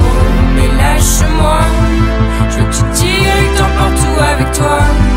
Oh, mais lâche-moi, je veux que tu t'emportes tout avec toi.